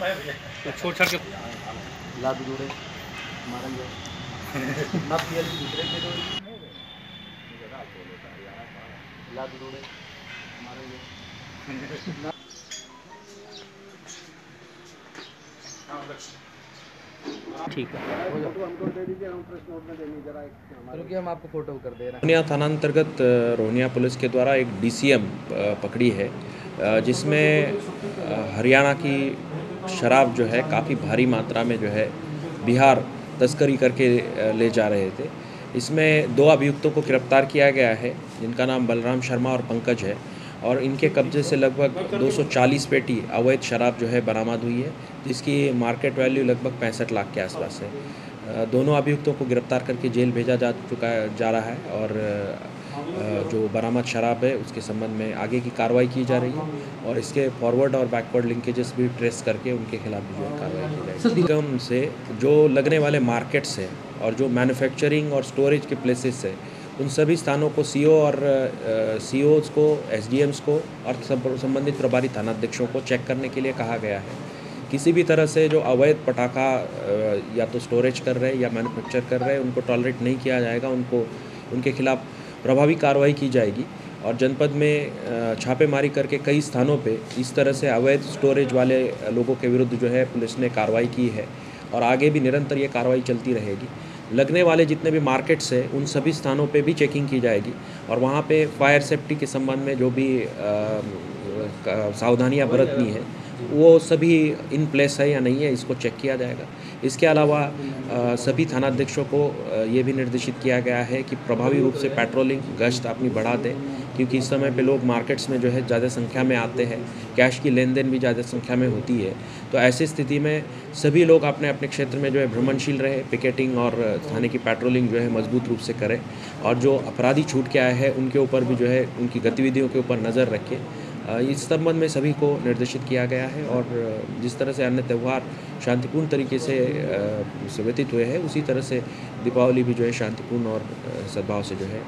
तो छोड़ छाड़ के लाद जोड़े मारा ना पीएल दूसरे के जोड़ी लाद जोड़े मारा गया ठीक है। रुकिए हम आपको फ़ोटो कर दे रहे हैं रोहनिया थानांतर्गत अ, रोहनिया पुलिस के द्वारा एक डीसीएम पकड़ी है जिसमें हरियाणा की शराब जो है काफ़ी भारी मात्रा में जो है बिहार तस्करी करके ले जा रहे थे। इसमें दो अभियुक्तों को गिरफ़्तार किया गया है, जिनका नाम बलराम शर्मा और पंकज है, और इनके कब्जे से लगभग 240 पेटी अवैध शराब जो है बरामद हुई है, जिसकी मार्केट वैल्यू लगभग पैंसठ लाख के आसपास है। दोनों अभियुक्तों को गिरफ़्तार करके जेल भेजा जा चुका, जा रहा है, और जो बरामद शराब है उसके संबंध में आगे की कार्रवाई की जा रही है और इसके फॉरवर्ड और बैकवर्ड लिंकेजेस भी ट्रेस करके उनके खिलाफ भी जो है कार्रवाई की जाएगी। निगम से जो लगने वाले मार्केट्स हैं और जो मैन्युफैक्चरिंग और स्टोरेज के प्लेसेस है उन सभी स्थानों को सीओ और सी को एस को और संबंधित प्रभारी थानाध्यक्षों को चेक करने के लिए कहा गया है। किसी भी तरह से जो अवैध पटाखा या तो स्टोरेज कर रहे हैं या मैन्युफैक्चर कर रहे हैं उनको टॉलरेट नहीं किया जाएगा उनको उनके खिलाफ प्रभावी कार्रवाई की जाएगी और जनपद में छापेमारी करके कई स्थानों पे इस तरह से अवैध स्टोरेज वाले लोगों के विरुद्ध जो है पुलिस ने कार्रवाई की है और आगे भी निरंतर ये कार्रवाई चलती रहेगी। लगने वाले जितने भी मार्केट्स हैं, उन सभी स्थानों पे भी चेकिंग की जाएगी और वहाँ पे फायर सेफ्टी के संबंध में जो भी सावधानियाँ बरतनी है वो सभी इन प्लेस है या नहीं है, इसको चेक किया जाएगा। इसके अलावा सभी थानाध्यक्षों को ये भी निर्देशित किया गया है कि प्रभावी रूप से पेट्रोलिंग गश्त अपनी बढ़ा दें, क्योंकि इस समय पे लोग मार्केट्स में जो है ज़्यादा संख्या में आते हैं। कैश की लेन देन भी ज़्यादा संख्या में होती है। तो ऐसी स्थिति में सभी लोग अपने अपने क्षेत्र में जो है भ्रमणशील रहे पिकेटिंग और थाने की पेट्रोलिंग जो है मज़बूत रूप से करें। और जो अपराधी छूट के आए हैं, उनके ऊपर भी जो है उनकी गतिविधियों के ऊपर नज़र रखें। इस संबंध में सभी को निर्देशित किया गया है और जिस तरह से अन्य त्यौहार शांतिपूर्ण तरीके से व्यतीत हुए हैं, उसी तरह से दीपावली भी जो है शांतिपूर्ण और सद्भाव से जो है